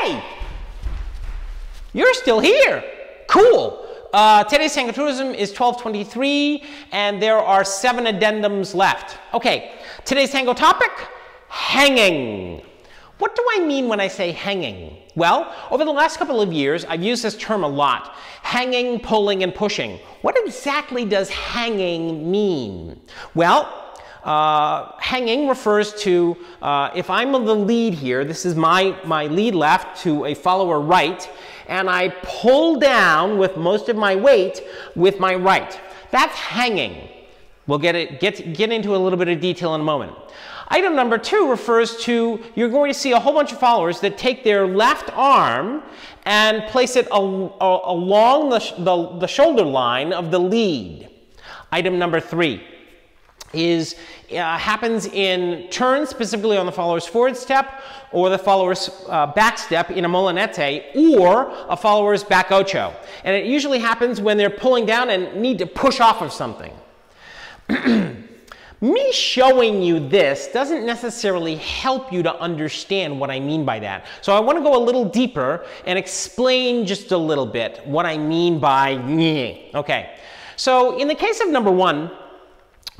Hey! You're still here. Cool. Uh, today's Tango Truism is 1223, and there are seven addendums left. Okay, today's Tango topic, hanging. What do I mean when I say hanging? Well, over the last couple of years, I've used this term a lot. Hanging, pulling, and pushing. What exactly does hanging mean? Well, uh, hanging refers to uh, if I'm the lead here, this is my, my lead left to a follower right, and I pull down with most of my weight with my right. That's hanging. We'll get, it, get, get into a little bit of detail in a moment. Item number two refers to you're going to see a whole bunch of followers that take their left arm and place it al along the, the, the shoulder line of the lead. Item number three is uh, happens in turns, specifically on the follower's forward step or the follower's uh, back step in a molinete or a follower's back ocho. And it usually happens when they're pulling down and need to push off of something. Me showing you this doesn't necessarily help you to understand what I mean by that. So I want to go a little deeper and explain just a little bit what I mean by Okay, so in the case of number one,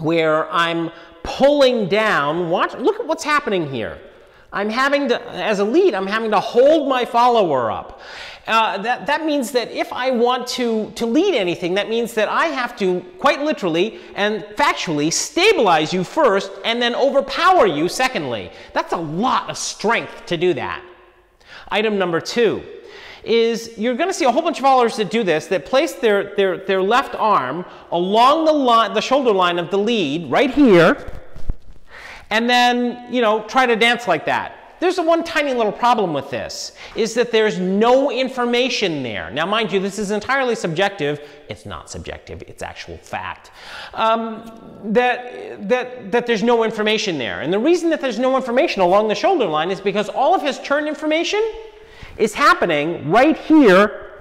where I'm pulling down, watch, look at what's happening here. I'm having to, as a lead, I'm having to hold my follower up. Uh, that, that means that if I want to, to lead anything, that means that I have to, quite literally and factually, stabilize you first and then overpower you secondly. That's a lot of strength to do that. Item number two is you're going to see a whole bunch of followers that do this, that place their, their, their left arm along the, line, the shoulder line of the lead, right here, and then, you know, try to dance like that. There's a one tiny little problem with this, is that there's no information there. Now, mind you, this is entirely subjective. It's not subjective, it's actual fact. Um, that, that, that there's no information there. And the reason that there's no information along the shoulder line is because all of his turn information is happening right here,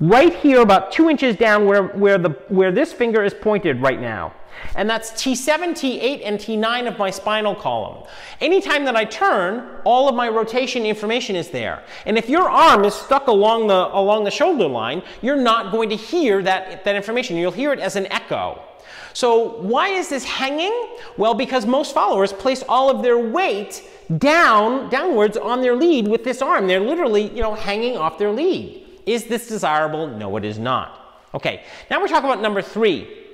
right here about two inches down where, where, the, where this finger is pointed right now. And that's T7, T8, and T9 of my spinal column. Anytime that I turn, all of my rotation information is there. And if your arm is stuck along the, along the shoulder line, you're not going to hear that, that information. You'll hear it as an echo. So why is this hanging? Well, because most followers place all of their weight down, downwards on their lead with this arm. They're literally, you know, hanging off their lead. Is this desirable? No, it is not. Okay, now we're talking about number three.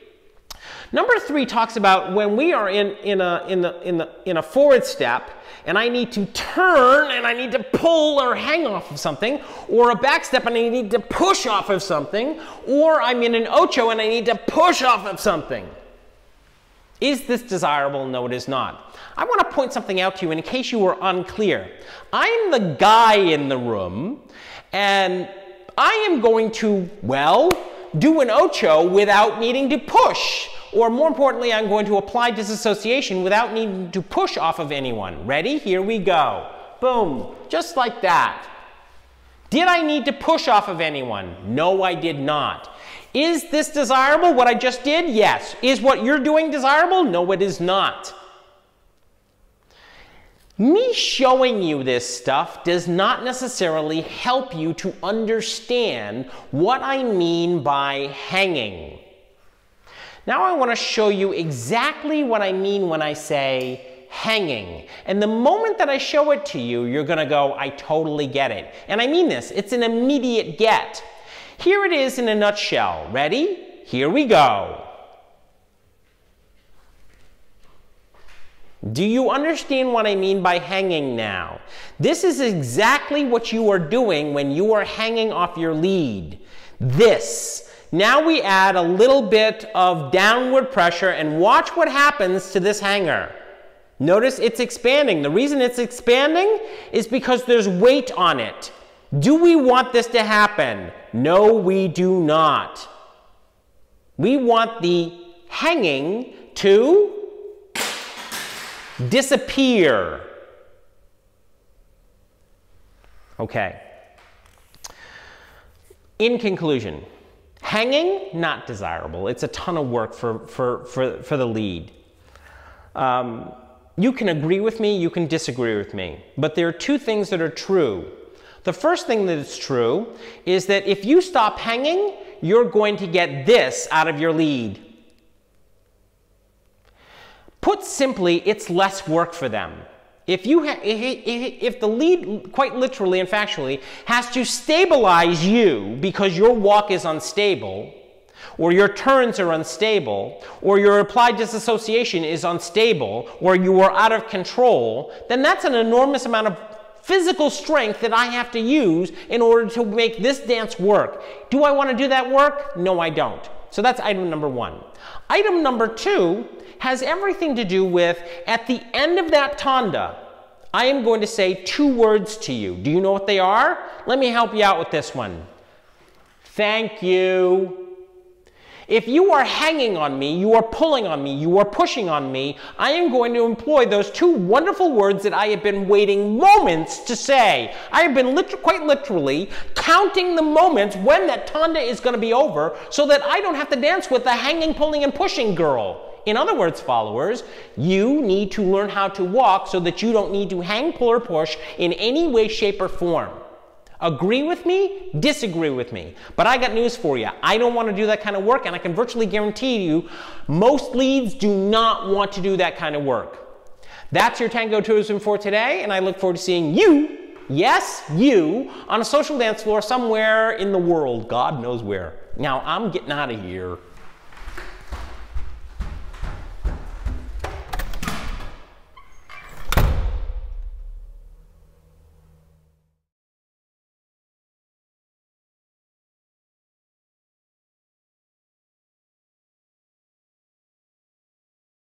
Number three talks about when we are in, in, a, in, the, in, the, in a forward step and I need to turn and I need to pull or hang off of something, or a back step and I need to push off of something, or I'm in an ocho and I need to push off of something. Is this desirable? No, it is not. I want to point something out to you in case you were unclear. I'm the guy in the room, and I am going to, well, do an ocho without needing to push. Or more importantly, I'm going to apply disassociation without needing to push off of anyone. Ready? Here we go. Boom. Just like that. Did I need to push off of anyone? No, I did not. Is this desirable, what I just did? Yes. Is what you're doing desirable? No, it is not. Me showing you this stuff does not necessarily help you to understand what I mean by hanging. Now I want to show you exactly what I mean when I say hanging. And the moment that I show it to you, you're going to go, I totally get it. And I mean this, it's an immediate get. Here it is in a nutshell. Ready? Here we go. Do you understand what I mean by hanging now? This is exactly what you are doing when you are hanging off your lead. This. Now we add a little bit of downward pressure and watch what happens to this hanger. Notice it's expanding. The reason it's expanding is because there's weight on it. Do we want this to happen? No, we do not. We want the hanging to disappear. Okay. In conclusion, Hanging, not desirable. It's a ton of work for, for, for, for the lead. Um, you can agree with me, you can disagree with me. But there are two things that are true. The first thing that is true is that if you stop hanging, you're going to get this out of your lead. Put simply, it's less work for them. If, you if, if the lead, quite literally and factually, has to stabilize you because your walk is unstable, or your turns are unstable, or your applied disassociation is unstable, or you are out of control, then that's an enormous amount of physical strength that I have to use in order to make this dance work. Do I want to do that work? No, I don't. So that's item number one. Item number two has everything to do with at the end of that tanda, I am going to say two words to you. Do you know what they are? Let me help you out with this one. Thank you. If you are hanging on me, you are pulling on me, you are pushing on me, I am going to employ those two wonderful words that I have been waiting moments to say. I have been lit quite literally counting the moments when that tanda is going to be over so that I don't have to dance with the hanging, pulling, and pushing girl. In other words, followers, you need to learn how to walk so that you don't need to hang, pull, or push in any way, shape, or form. Agree with me, disagree with me. But I got news for you. I don't want to do that kind of work, and I can virtually guarantee you most leads do not want to do that kind of work. That's your Tango Truism for today, and I look forward to seeing you, yes, you, on a social dance floor somewhere in the world. God knows where. Now, I'm getting out of here.